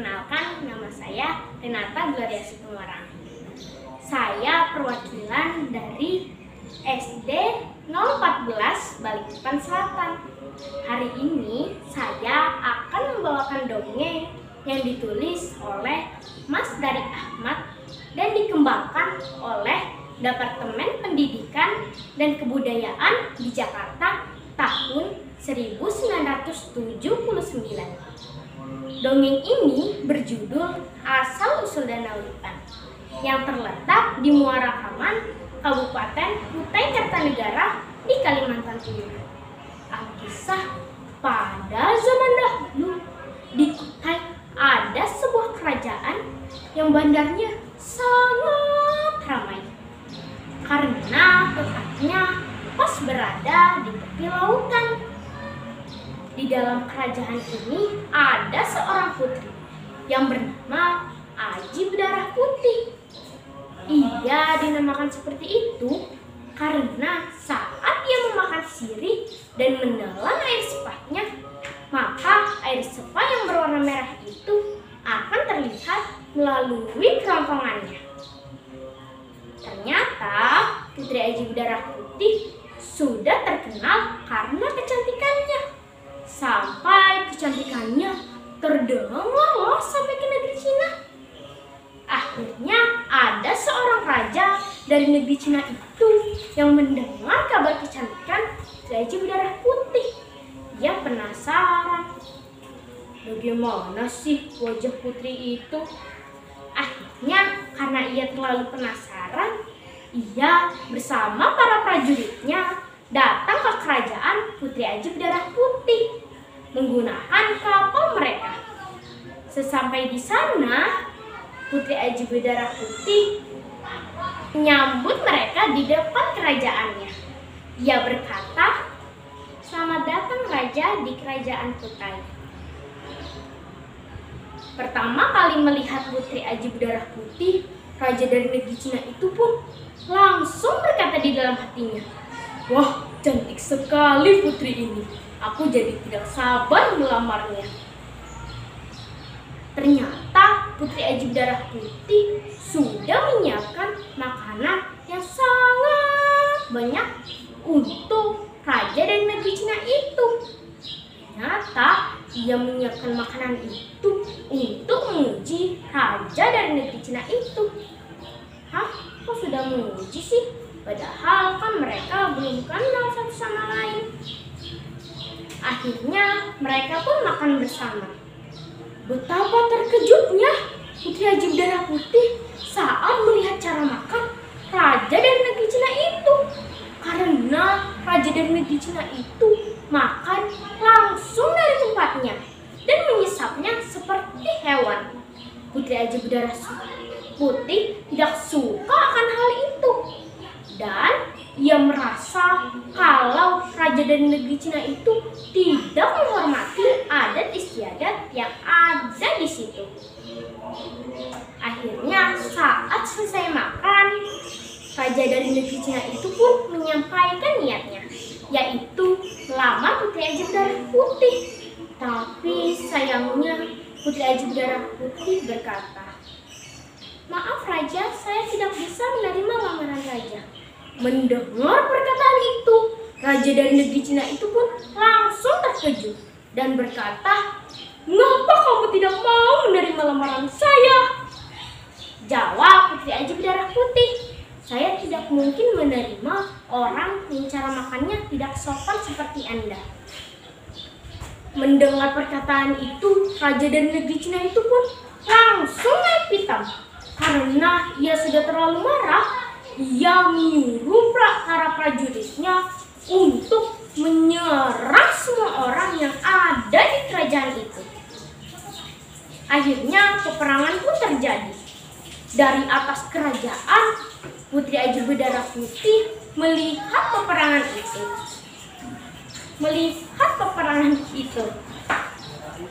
Perkenalkan, nama saya Renata Gloria Sukumarang. Saya perwakilan dari SD 014 Balikpapan Selatan. Hari ini saya akan membawakan dongeng yang ditulis oleh Mas Dari Ahmad dan dikembangkan oleh Departemen Pendidikan dan Kebudayaan di Jakarta tahun 1979. Dongeng ini berjudul Asal Usul Danau Lipan yang terletak di Muara Kaman, Kabupaten Kutai Kartanegara di Kalimantan Timur. Alkisah pada zaman dahulu di Kutai ada sebuah kerajaan yang bandarnya sangat ramai karena letaknya pas berada di tepi lautan. Di dalam kerajaan ini ada seorang putri yang bernama Aji Berdarah Putih. Ia dinamakan seperti itu karena saat ia memakan sirih dan menelan air sepatnya, maka air sepat yang berwarna merah itu akan terlihat melalui kerongkongannya. Ternyata Putri Aji Berdarah Putih sudah terkenal karena kecantikannya. Cina itu yang mendengar kabar kecantikan Aji Berdarah Putih. Ia penasaran. Bagaimana sih wajah putri itu? Akhirnya karena ia terlalu penasaran, ia bersama para prajuritnya datang ke kerajaan Putri Aji Berdarah Putih menggunakan kapal mereka. Sesampai di sana, Putri Aji Berdarah Putih menyambut mereka di depan kerajaannya. Ia berkata, Selamat datang Raja di kerajaan Kutai. Pertama kali melihat Putri Aji Berdarah Putih, Raja dari negeri Cina itu pun langsung berkata di dalam hatinya, Wah, cantik sekali putri ini. Aku jadi tidak sabar melamarnya. Ternyata Putri Aji Berdarah Putih sudah menyiapkan makanan yang sangat banyak untuk Raja dari negeri Cina itu. Ternyata ia menyiapkan makanan itu untuk menguji raja dari negeri Cina itu. Hah? Kok sudah menguji sih? Padahal kan mereka belum kenal satu sama lain. Akhirnya mereka pun makan bersama. Betapa terkejutnya Putri Haji Berdarah Putih saat melihat cara makan raja dari negeri Cina itu. Karena raja dari negeri Cina itu makan langsung dari tempatnya dan menyesapnya seperti hewan. Putri Aji Berdarah Putih tidak suka akan hal itu. Dan ia merasa kalau raja dari negeri Cina itu tidak menghormati adat istiadat yang ada di situ. Akhirnya saat selesai makan, raja dari negeri Cina itu pun menyampaikan niatnya, yaitu melamar Putri Aji Berdarah Putih. Tapi sayangnya Putri Aji Berdarah Putih berkata, Maaf Raja, saya tidak bisa menerima lamaran Raja. Mendengar perkataan itu, Raja dari negeri Cina itu pun langsung terkejut dan berkata, Mengapa kamu tidak mau menerima lamaran saya? Jawab Putri Aji Berdarah Putih, saya tidak mungkin menerima orang yang cara makannya tidak sopan seperti Anda. Mendengar perkataan itu, Raja dari negeri Cina itu pun langsung naik pitam. Karena ia sudah terlalu marah, ia menyuruh para prajuritnya untuk menyerang semua orang yang ada di kerajaan itu. Akhirnya peperangan pun terjadi. Dari atas kerajaan, Putri Aji Berdarah Putih melihat peperangan itu melihat peperangan itu.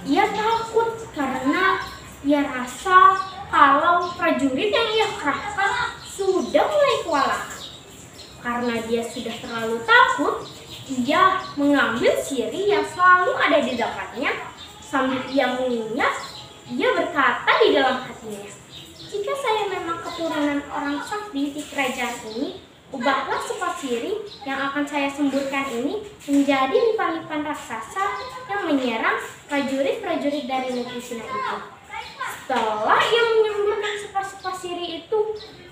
Ia takut karena ia rasa kalau prajurit yang ia kerahkan sudah mulai kewalahan. Karena dia sudah terlalu takut, ia mengambil siri yang selalu ada di dekatnya sambil ia mengingat Ia berkata di dalam hatinya, jika saya memang keturunan orang sakti di kerajaan ini, ubahlah sepasiri yang akan saya semburkan ini menjadi lipan-lipan raksasa yang menyerang prajurit-prajurit dari negeri Sina itu. Setelah ia menyemburkan sepas-sepas siri itu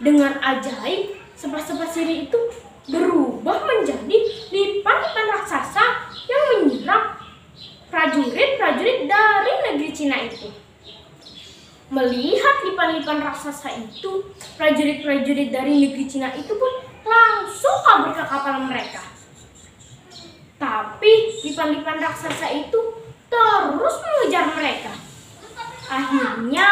dengan ajaib, sepas-sepas siri itu berubah menjadi lipan-lipan raksasa yang menyerang prajurit-prajurit dari negeri Cina itu. Melihat lipan-lipan raksasa itu, prajurit-prajurit dari negeri Cina itu pun langsung kabur ke kapal mereka. Tapi lipan-lipan raksasa itu terus mengejar mereka. Akhirnya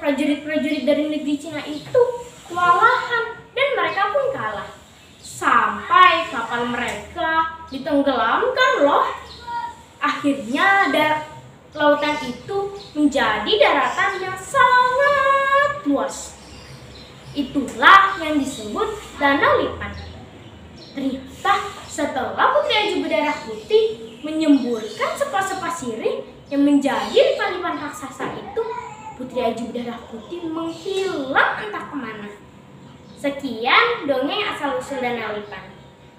prajurit-prajurit dari negeri Cina itu kewalahan dan mereka pun kalah. Sampai kapal mereka ditenggelamkan loh. Akhirnya lautan itu menjadi daratan Itulah yang disebut Danau Lipan. Ternyata setelah Putri Aji berdarah putih menyemburkan sepa-sepa sirih yang menjadi lipan-lipan raksasa itu, Putri Aji berdarah putih menghilang entah ke mana. Sekian dongeng asal-usul Danau Lipan.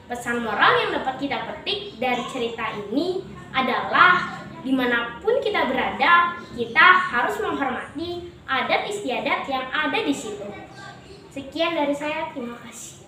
Pesan moral yang dapat kita petik dari cerita ini adalah di mana pun kita berada, kita harus menghormati adat istiadat yang ada di situ. Sekian dari saya, terima kasih.